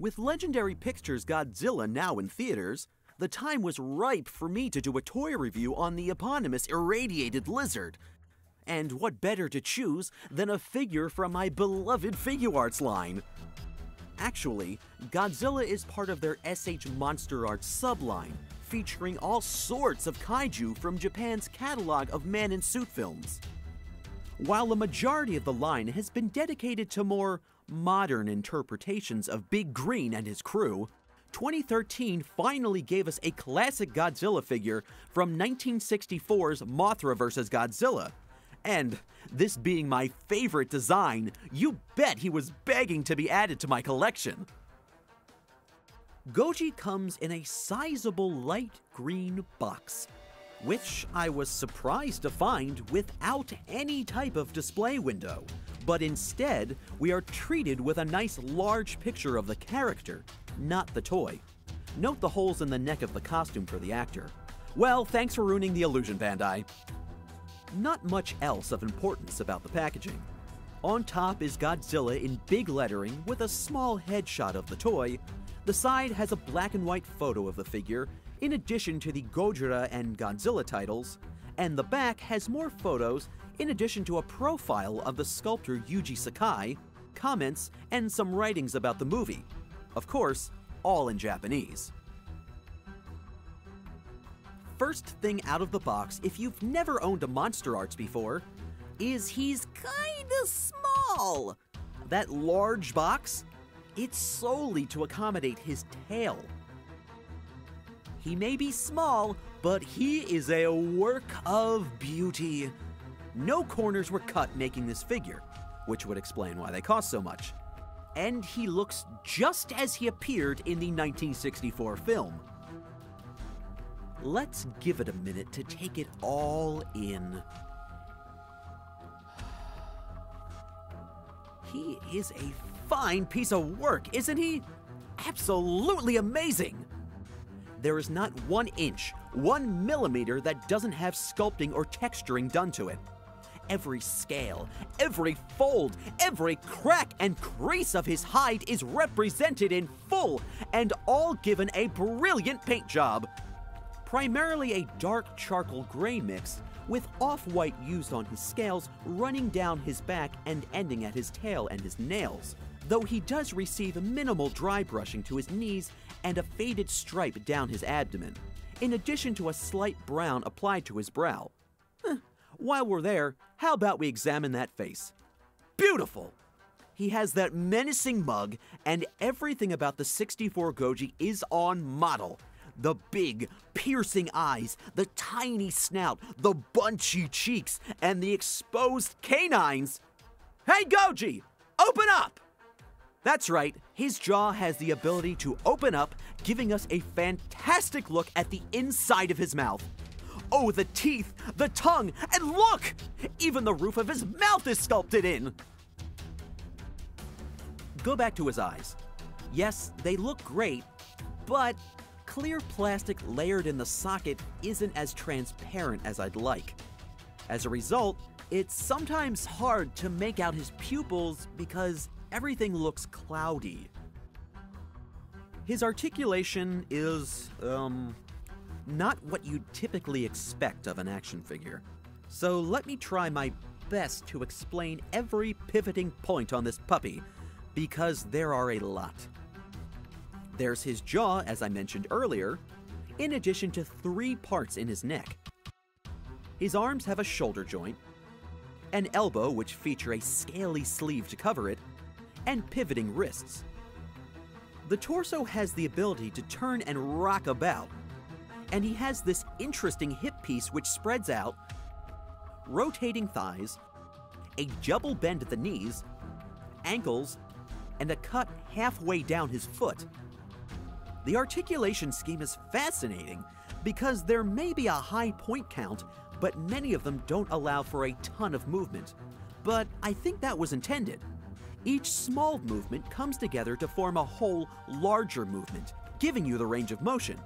With Legendary Pictures' Godzilla now in theaters, the time was ripe for me to do a toy review on the eponymous irradiated lizard. And what better to choose than a figure from my beloved Figuarts line? Actually, Godzilla is part of their SH Monster Arts subline, featuring all sorts of kaiju from Japan's catalog of man in suit films. While the majority of the line has been dedicated to more modern interpretations of Big Green and his crew, 2013 finally gave us a classic Godzilla figure from 1964's Mothra vs. Godzilla. And this being my favorite design, you bet he was begging to be added to my collection. Goji comes in a sizable light green box, which I was surprised to find without any type of display window. But instead, we are treated with a nice large picture of the character, not the toy. Note the holes in the neck of the costume for the actor. Well, thanks for ruining the illusion, Bandai. Not much else of importance about the packaging. On top is Godzilla in big lettering with a small headshot of the toy. The side has a black and white photo of the figure, in addition to the Gojira and Godzilla titles, and the back has more photos in addition to a profile of the sculptor Yuji Sakai, comments, and some writings about the movie. Of course, all in Japanese. First thing out of the box, if you've never owned a Monster Arts before, is he's kinda small. That large box, it's solely to accommodate his tail. He may be small, but he is a work of beauty. No corners were cut making this figure, which would explain why they cost so much. And he looks just as he appeared in the 1964 film. Let's give it a minute to take it all in. He is a fine piece of work, isn't he? Absolutely amazing! There is not one inch, one millimeter that doesn't have sculpting or texturing done to it. Every scale, every fold, every crack and crease of his hide is represented in full and all given a brilliant paint job. Primarily a dark charcoal gray mix, with off white used on his scales running down his back and ending at his tail and his nails, though he does receive minimal dry brushing to his knees and a faded stripe down his abdomen, in addition to a slight brown applied to his brow. While we're there, how about we examine that face? Beautiful! He has that menacing mug, and everything about the 64 Goji is on model. The big, piercing eyes, the tiny snout, the bunchy cheeks, and the exposed canines. Hey, Goji! Open up! That's right, his jaw has the ability to open up, giving us a fantastic look at the inside of his mouth. Oh, the teeth, the tongue, and look! Even the roof of his mouth is sculpted in! Go back to his eyes. Yes, they look great, but clear plastic layered in the socket isn't as transparent as I'd like. As a result, it's sometimes hard to make out his pupils because everything looks cloudy. His articulation is, um, not what you'd typically expect of an action figure. So let me try my best to explain every pivoting point on this puppy, because there are a lot. There's his jaw, as I mentioned earlier, in addition to three parts in his neck. His arms have a shoulder joint, an elbow which feature a scaly sleeve to cover it, and pivoting wrists. The torso has the ability to turn and rock about, and he has this interesting hip piece which spreads out, rotating thighs, a double bend at the knees, ankles, and a cut halfway down his foot. The articulation scheme is fascinating because there may be a high point count, but many of them don't allow for a ton of movement. But I think that was intended. Each small movement comes together to form a whole larger movement, giving you the range of motion.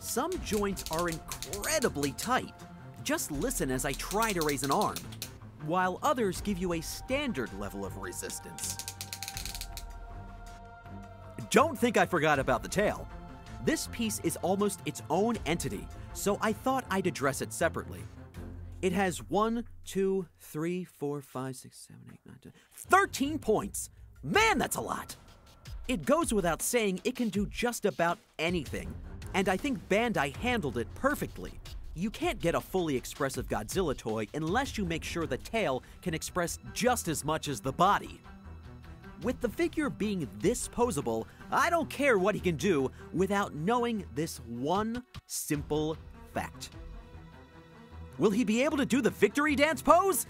Some joints are incredibly tight. Just listen as I try to raise an arm, while others give you a standard level of resistance. don't think I forgot about the tail. This piece is almost its own entity, so I thought I'd address it separately. It has one, two, three, four, five, six, seven, eight, nine, ten, 13 points! Man, that's a lot! It goes without saying it can do just about anything, and I think Bandai handled it perfectly. You can't get a fully expressive Godzilla toy unless you make sure the tail can express just as much as the body. With the figure being this posable, I don't care what he can do without knowing this one simple fact. Will he be able to do the victory dance pose?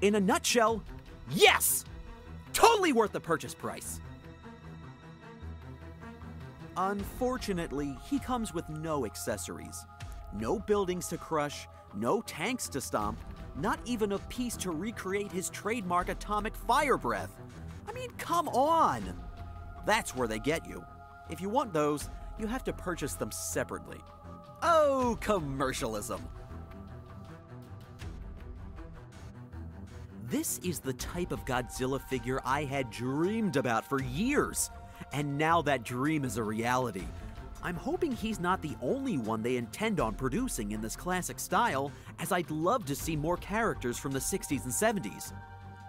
In a nutshell, yes! Totally worth the purchase price. Unfortunately, he comes with no accessories. No buildings to crush, no tanks to stomp, not even a piece to recreate his trademark atomic fire breath. I mean, come on! That's where they get you. If you want those, you have to purchase them separately. Oh, commercialism! This is the type of Godzilla figure I had dreamed about for years, and now that dream is a reality. I'm hoping he's not the only one they intend on producing in this classic style, as I'd love to see more characters from the 60s and 70s.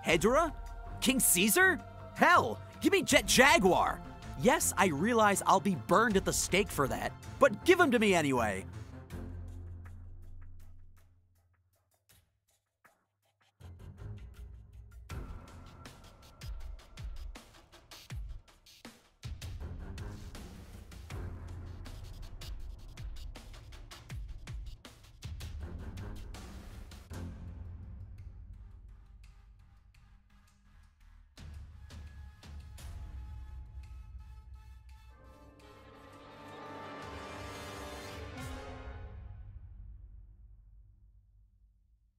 Hedorah? King Caesar? Hell, give me Jet Jaguar! Yes, I realize I'll be burned at the stake for that, but give him to me anyway.